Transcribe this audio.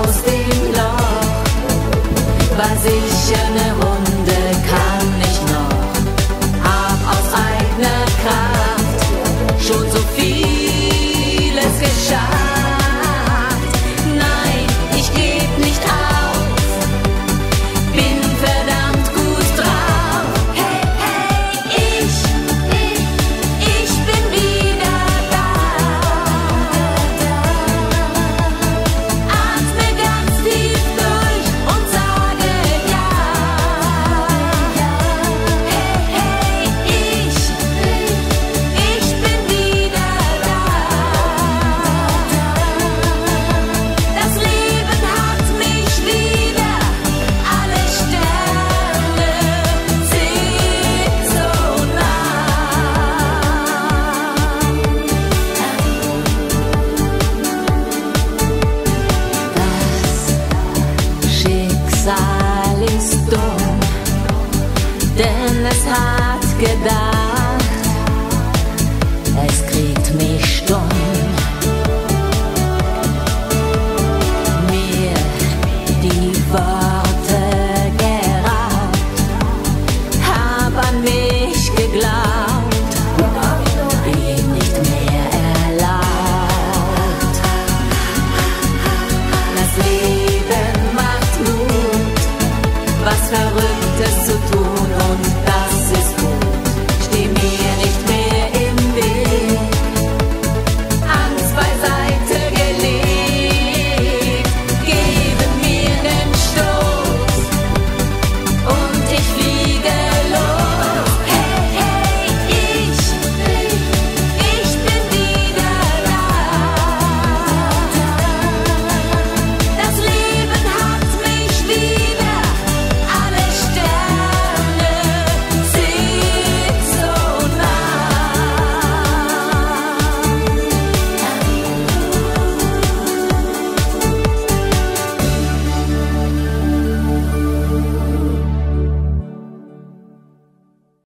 aus dem Loch, war sicher eine Runde. denn es hat gedauert.